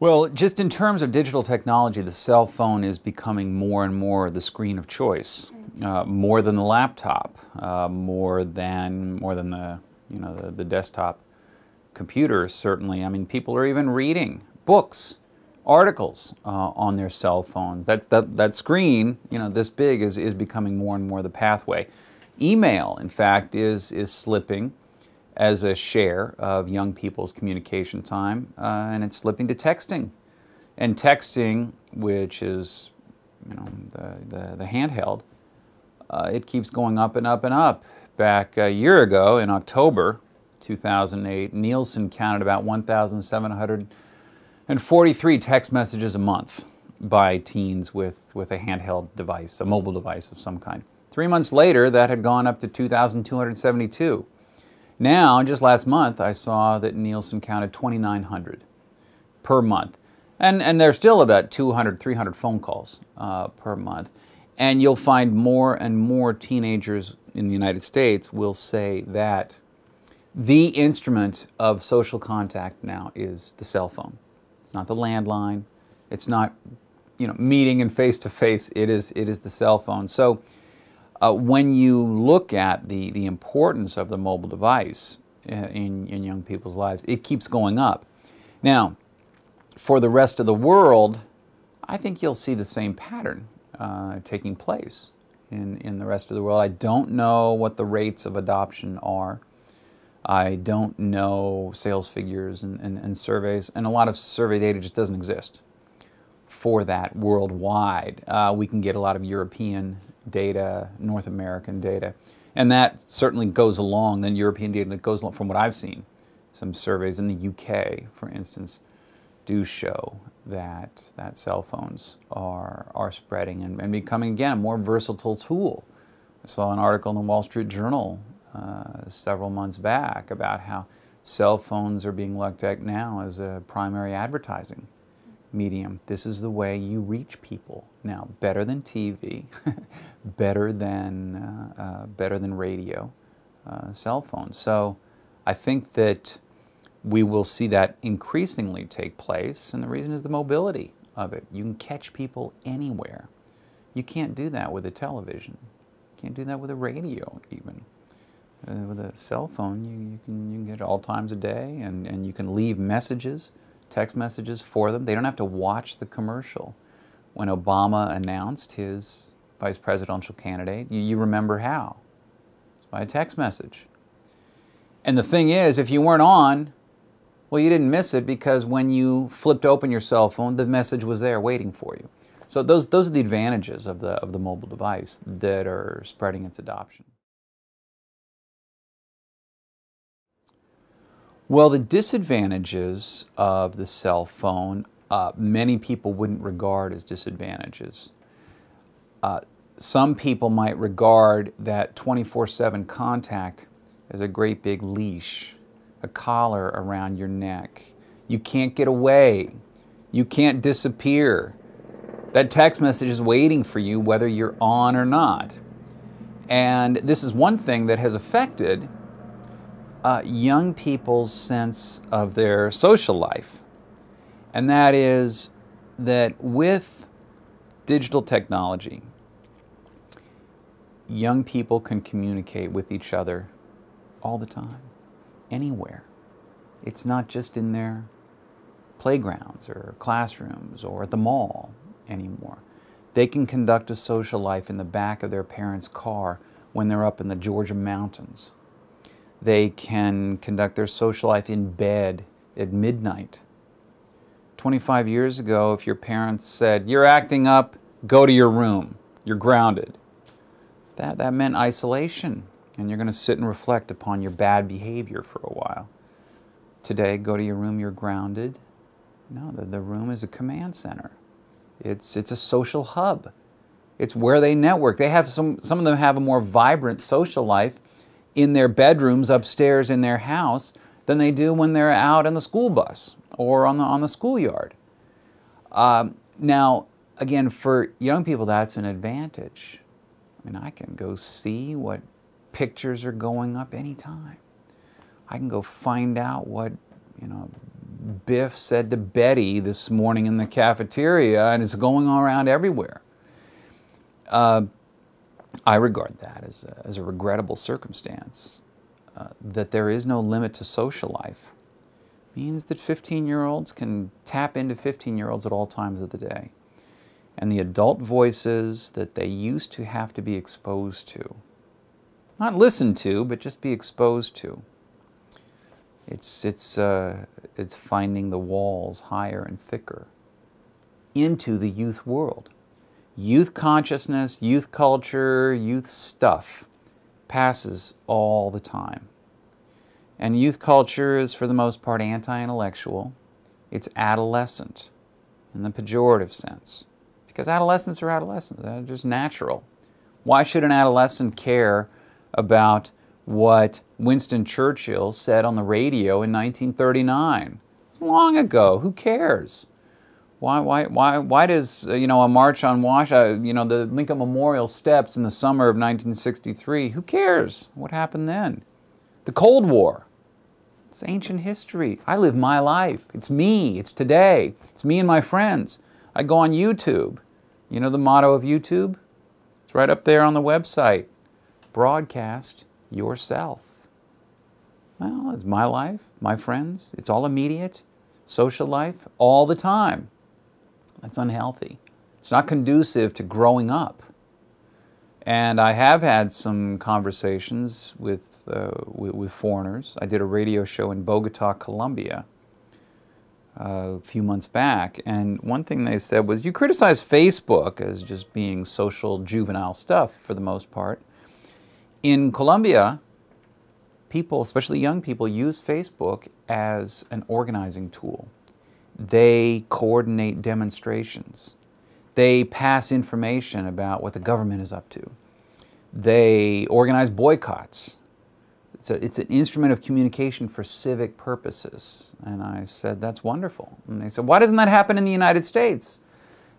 Well, just in terms of digital technology, the cell phone is becoming more and more the screen of choice, uh, more than the laptop, uh, more than more than the you know the, the desktop computer. Certainly, I mean, people are even reading books, articles uh, on their cell phones. That that that screen, you know, this big is is becoming more and more the pathway. Email, in fact, is is slipping as a share of young people's communication time, uh, and it's slipping to texting. And texting, which is, you know, the, the, the handheld, uh, it keeps going up and up and up. Back a year ago, in October 2008, Nielsen counted about 1,743 text messages a month by teens with, with a handheld device, a mobile device of some kind. Three months later, that had gone up to 2,272. Now, just last month, I saw that Nielsen counted 2,900 per month. And, and there's still about 200, 300 phone calls uh, per month. And you'll find more and more teenagers in the United States will say that the instrument of social contact now is the cell phone. It's not the landline. It's not, you know, meeting and face to face. It is, it is the cell phone. So uh, when you look at the, the importance of the mobile device uh, in, in young people's lives, it keeps going up. Now, for the rest of the world, I think you'll see the same pattern uh, taking place in, in the rest of the world. I don't know what the rates of adoption are. I don't know sales figures and, and, and surveys, and a lot of survey data just doesn't exist for that worldwide. Uh, we can get a lot of European data, North American data. And that certainly goes along, then European data goes along from what I've seen. Some surveys in the UK, for instance, do show that, that cell phones are, are spreading and, and becoming, again, a more versatile tool. I saw an article in the Wall Street Journal uh, several months back about how cell phones are being looked at now as a primary advertising medium. This is the way you reach people now. Better than TV, better than uh, uh, better than radio, uh, cell phones. So I think that we will see that increasingly take place, and the reason is the mobility of it. You can catch people anywhere. You can't do that with a television. You can't do that with a radio even. Uh, with a cell phone, you, you, can, you can get all times a day, and, and you can leave messages text messages for them. They don't have to watch the commercial. When Obama announced his vice presidential candidate, you, you remember how? It's by a text message. And the thing is, if you weren't on, well, you didn't miss it because when you flipped open your cell phone, the message was there waiting for you. So those, those are the advantages of the, of the mobile device that are spreading its adoption. Well, the disadvantages of the cell phone, uh, many people wouldn't regard as disadvantages. Uh, some people might regard that 24 7 contact as a great big leash, a collar around your neck. You can't get away. You can't disappear. That text message is waiting for you whether you're on or not. And this is one thing that has affected uh, young people's sense of their social life. And that is that with digital technology, young people can communicate with each other all the time, anywhere. It's not just in their playgrounds or classrooms or at the mall anymore. They can conduct a social life in the back of their parents' car when they're up in the Georgia mountains they can conduct their social life in bed at midnight. 25 years ago, if your parents said, You're acting up, go to your room, you're grounded, that, that meant isolation, and you're going to sit and reflect upon your bad behavior for a while. Today, go to your room, you're grounded. No, the, the room is a command center. It's, it's a social hub. It's where they network. They have some, some of them have a more vibrant social life in their bedrooms upstairs in their house than they do when they're out in the school bus or on the, on the schoolyard. Um, now, again, for young people, that's an advantage. I mean, I can go see what pictures are going up anytime. I can go find out what, you know, Biff said to Betty this morning in the cafeteria, and it's going around everywhere. Uh, I regard that as a, as a regrettable circumstance. Uh, that there is no limit to social life means that 15 year olds can tap into 15 year olds at all times of the day. And the adult voices that they used to have to be exposed to, not listened to, but just be exposed to. It's, it's, uh, it's finding the walls higher and thicker into the youth world. Youth consciousness, youth culture, youth stuff passes all the time. And youth culture is, for the most part, anti intellectual. It's adolescent in the pejorative sense. Because adolescents are adolescents, they're just natural. Why should an adolescent care about what Winston Churchill said on the radio in 1939? It's long ago. Who cares? Why, why, why, why does, uh, you know, a march on Wash, uh, you know, the Lincoln Memorial steps in the summer of 1963, who cares what happened then? The Cold War. It's ancient history. I live my life. It's me. It's today. It's me and my friends. I go on YouTube. You know the motto of YouTube? It's right up there on the website. Broadcast yourself. Well, it's my life, my friends. It's all immediate. Social life, all the time. That's unhealthy. It's not conducive to growing up. And I have had some conversations with, uh, with, with, foreigners. I did a radio show in Bogota, Colombia uh, a few months back. And one thing they said was, you criticize Facebook as just being social juvenile stuff for the most part. In Colombia, people, especially young people, use Facebook as an organizing tool. They coordinate demonstrations. They pass information about what the government is up to. They organize boycotts. It's, a, it's an instrument of communication for civic purposes. And I said, that's wonderful. And they said, why doesn't that happen in the United States?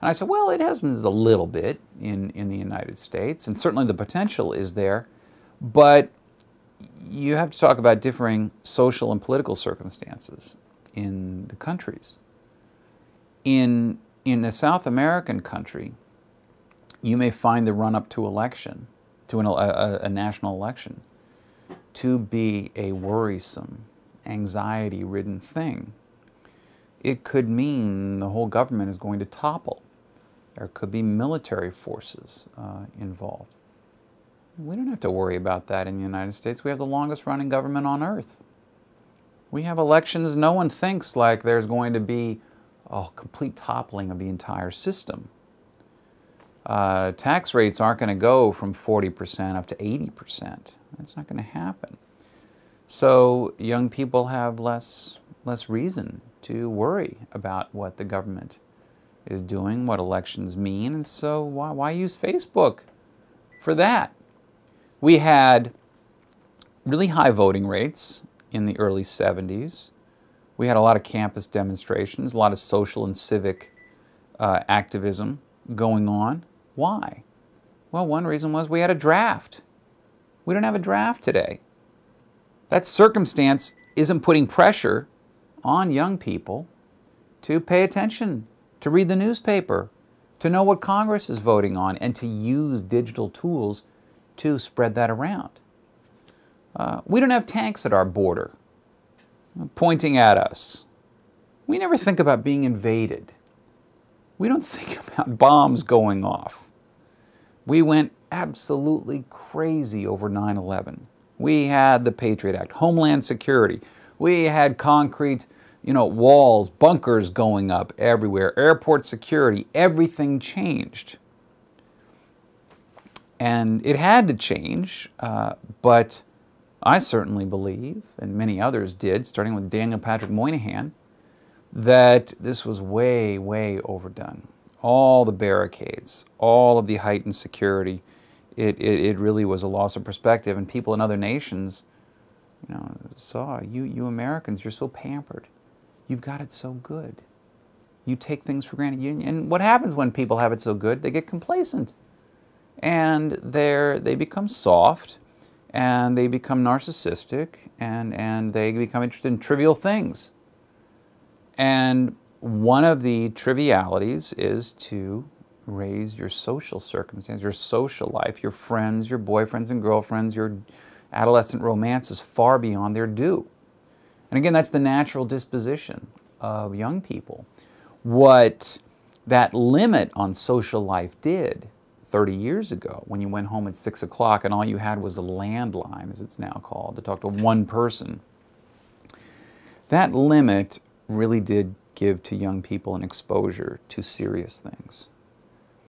And I said, well, it happens a little bit in, in the United States, and certainly the potential is there, but you have to talk about differing social and political circumstances in the countries. In in a South American country, you may find the run up to election, to an, a, a national election, to be a worrisome, anxiety ridden thing. It could mean the whole government is going to topple. There could be military forces uh, involved. We don't have to worry about that in the United States. We have the longest running government on earth. We have elections, no one thinks like there's going to be a complete toppling of the entire system. Uh, tax rates aren't going to go from 40% up to 80%. That's not going to happen. So young people have less, less reason to worry about what the government is doing, what elections mean, and so why, why use Facebook for that? We had really high voting rates in the early 70s. We had a lot of campus demonstrations, a lot of social and civic uh, activism going on. Why? Well, one reason was we had a draft. We don't have a draft today. That circumstance isn't putting pressure on young people to pay attention, to read the newspaper, to know what Congress is voting on, and to use digital tools to spread that around. Uh, we don't have tanks at our border pointing at us. We never think about being invaded. We don't think about bombs going off. We went absolutely crazy over 9 11. We had the Patriot Act, Homeland Security. We had concrete, you know, walls, bunkers going up everywhere, airport security, everything changed. And it had to change, uh, but I certainly believe, and many others did, starting with Daniel Patrick Moynihan, that this was way, way overdone. All the barricades, all of the heightened security, it, it, it really was a loss of perspective. And people in other nations, you know, saw you, you Americans, you're so pampered. You've got it so good. You take things for granted. And what happens when people have it so good? They get complacent. And they they become soft and they become narcissistic and, and they become interested in trivial things. And one of the trivialities is to raise your social circumstance, your social life, your friends, your boyfriends and girlfriends, your adolescent romances far beyond their due. And again, that's the natural disposition of young people. What that limit on social life did 30 years ago when you went home at 6 o'clock and all you had was a landline, as it's now called, to talk to one person, that limit really did give to young people an exposure to serious things.